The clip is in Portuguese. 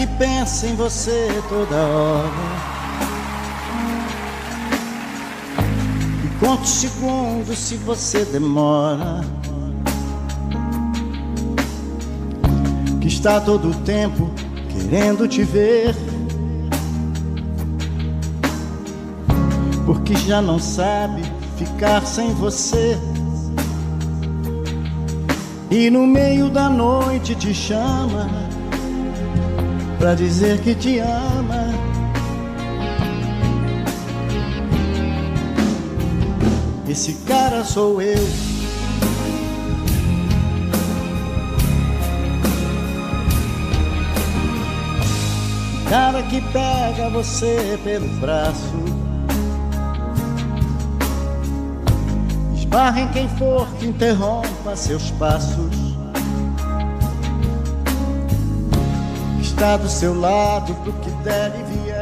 que pensa em você toda hora. E conta os segundos se você demora. Que está todo o tempo querendo te ver. Porque já não sabe ficar sem você. E no meio da noite te chama pra dizer que te ama. Esse cara sou eu. Cara que pega você pelo braço. Esbarra em quem for que interrompa seus passos. Está do seu lado pro que der e vier.